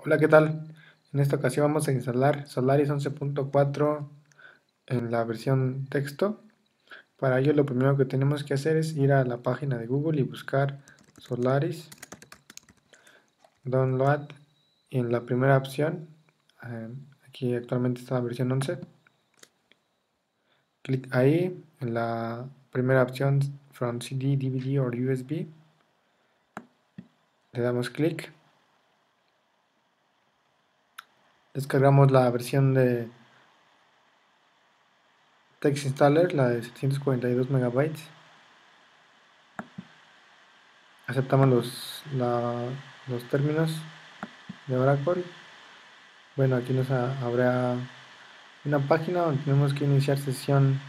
Hola, ¿qué tal? En esta ocasión vamos a instalar Solaris 11.4 en la versión texto. Para ello lo primero que tenemos que hacer es ir a la página de Google y buscar Solaris Download y en la primera opción, eh, aquí actualmente está la versión 11, clic ahí en la primera opción from CD, DVD or USB, le damos clic descargamos la versión de Text Installer, la de 742 megabytes. Aceptamos los, los términos de Oracle. Bueno, aquí nos habrá una página donde tenemos que iniciar sesión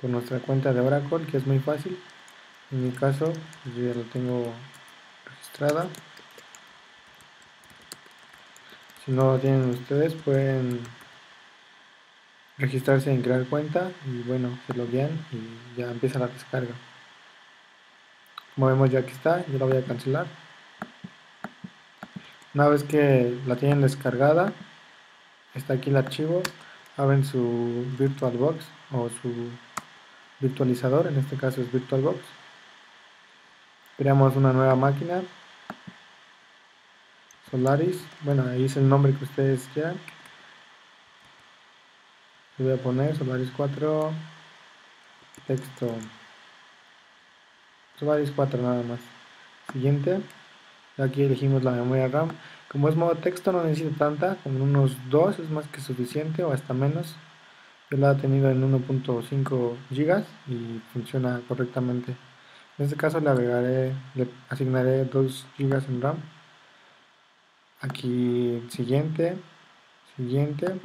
con nuestra cuenta de Oracle, que es muy fácil. En mi caso, yo ya lo tengo registrada. Si no lo tienen ustedes, pueden registrarse en crear cuenta y bueno, se lo guían y ya empieza la descarga. Como vemos ya aquí está, yo la voy a cancelar. Una vez que la tienen descargada, está aquí el archivo, abren su VirtualBox o su virtualizador, en este caso es VirtualBox. Creamos una nueva máquina Solaris, bueno, ahí es el nombre que ustedes quieran. Le voy a poner Solaris 4 texto. Solaris 4 nada más. Siguiente. Aquí elegimos la memoria RAM. Como es modo texto no necesito tanta, con unos 2 es más que suficiente o hasta menos. Yo la he tenido en 1.5 GB y funciona correctamente. En este caso le agregaré, le asignaré 2 GB en RAM aquí siguiente siguiente.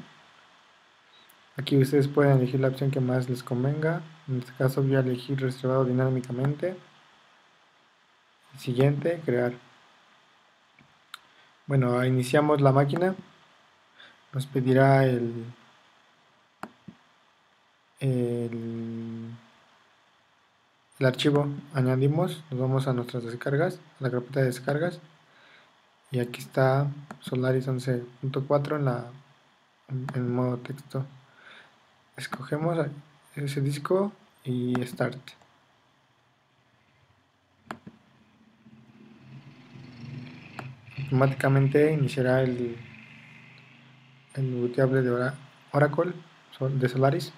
Aquí ustedes pueden elegir la opción que más les convenga. En este caso voy a elegir reservado dinámicamente. Siguiente crear. Bueno iniciamos la máquina. Nos pedirá el el, el archivo. Añadimos nos vamos a nuestras descargas a la carpeta de descargas y aquí está Solaris 11.4 en la en, modo texto. Escogemos ese disco y start. Automáticamente iniciará el el bootable de Oracle de Solaris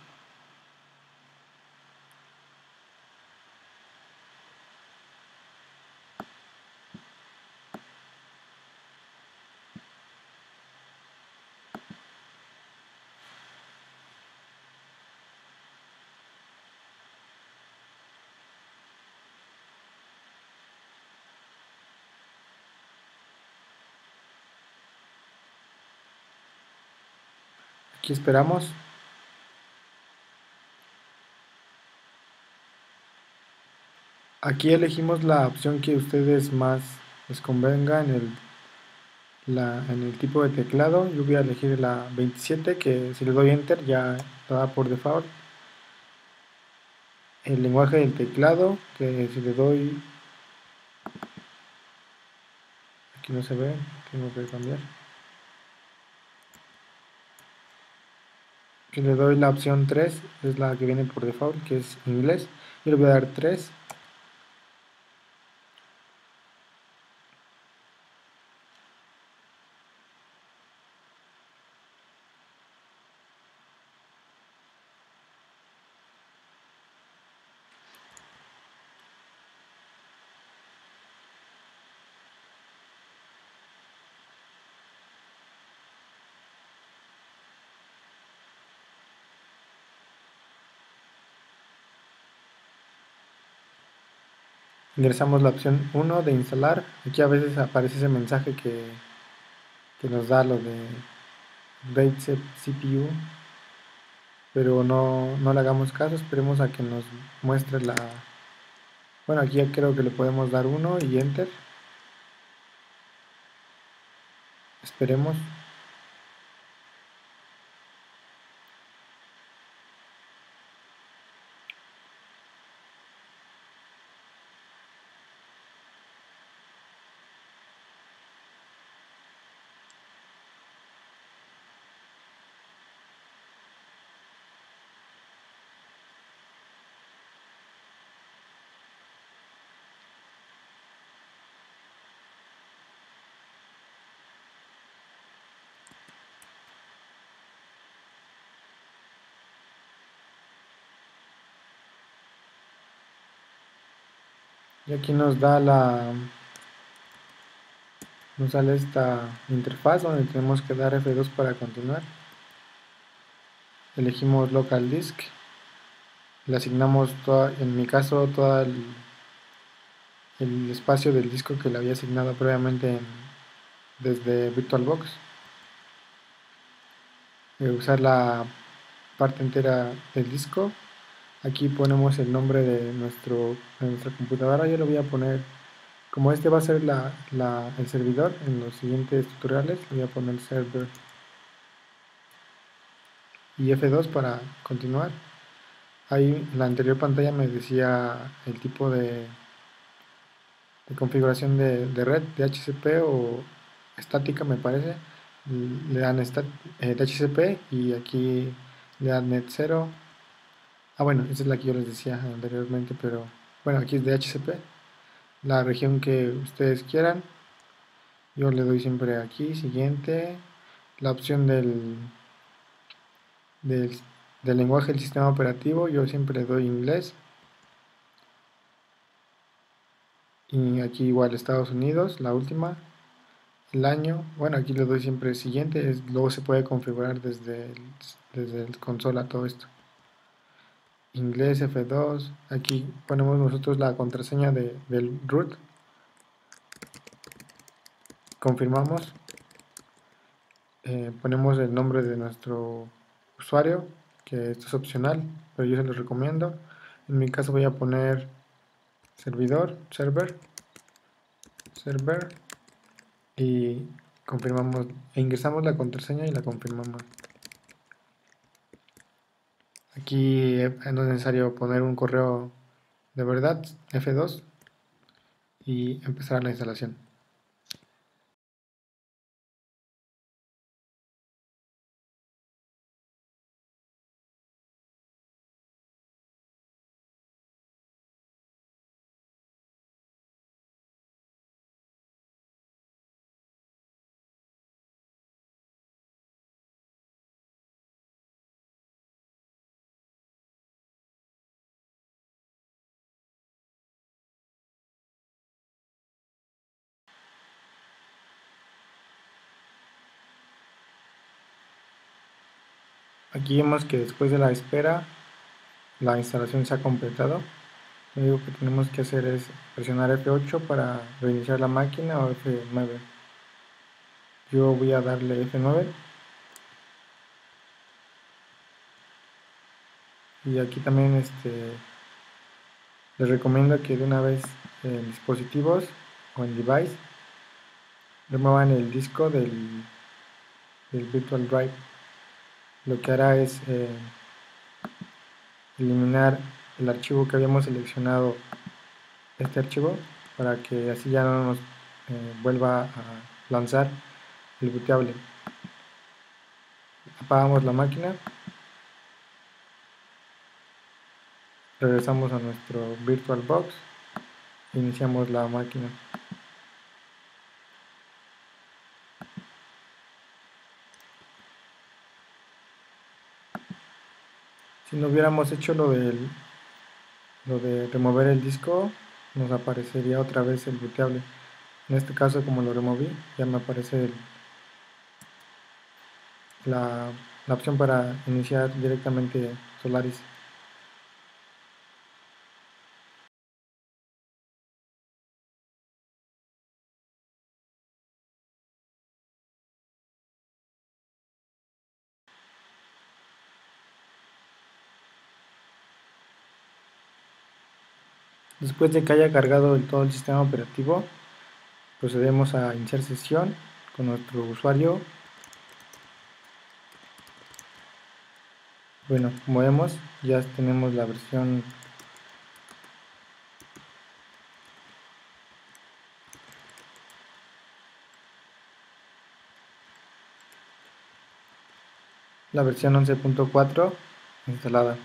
Aquí esperamos. Aquí elegimos la opción que ustedes más les convenga en el, la, en el tipo de teclado. Yo voy a elegir la 27 que si le doy enter ya da por default. El lenguaje del teclado que si le doy... Aquí no se ve, tengo que cambiar. Le doy la opción 3, es la que viene por default, que es inglés. Y le voy a dar 3. Ingresamos la opción 1 de instalar. Aquí a veces aparece ese mensaje que, que nos da lo de update CPU pero no, no le hagamos caso. Esperemos a que nos muestre la bueno aquí ya creo que le podemos dar 1 y enter. Esperemos Y aquí nos da la nos sale esta interfaz donde tenemos que dar F2 para continuar. Elegimos local disk. Le asignamos toda, en mi caso todo el, espacio del disco que le había asignado previamente desde VirtualBox. A usar la parte entera del disco. Aquí ponemos el nombre de, nuestro, de nuestra computadora. Yo lo voy a poner como este va a ser el servidor en los siguientes tutoriales, voy a poner server y F2 para continuar. Ahí en la anterior pantalla me decía el tipo de, configuración de, red de HCP o estática me parece. Le dan eh, de HCP y aquí le dan net 0. Ah bueno, esa es la que yo les decía anteriormente, pero bueno, aquí es de HCP la región que ustedes quieran. Yo le doy siempre aquí siguiente la opción del, del, lenguaje del sistema operativo yo siempre doy inglés. Y aquí igual Estados Unidos la última el año bueno aquí le doy siempre siguiente luego se puede configurar desde desde el consola todo esto inglés F2 aquí ponemos nosotros la contraseña de, del root. Confirmamos. Eh, ponemos el nombre de nuestro usuario que esto es opcional pero yo se los recomiendo. En mi caso voy a poner servidor server server y confirmamos e ingresamos la contraseña y la confirmamos Aquí no es necesario poner un correo de verdad, F2, y empezar la instalación. Aquí vemos que después de la espera la instalación se ha completado. Lo único que tenemos que hacer es presionar F8 para reiniciar la máquina o F9. Yo voy a darle F9. Y aquí también este, les recomiendo que de una vez en dispositivos o en device remuevan el disco del Virtual Drive lo que hará es eh, eliminar el archivo que habíamos seleccionado este archivo para que así ya no nos eh, vuelva a lanzar el booteable apagamos la máquina. Regresamos a nuestro VirtualBox iniciamos la máquina no hubiéramos hecho lo del lo de remover el disco nos aparecería otra vez el booteable en este caso como lo removí ya me aparece la, la opción para iniciar directamente Solaris Después de que haya cargado todo el sistema operativo, procedemos a iniciar sesión con nuestro usuario. Bueno, como vemos, ya tenemos la versión la versión 11.4 instalada.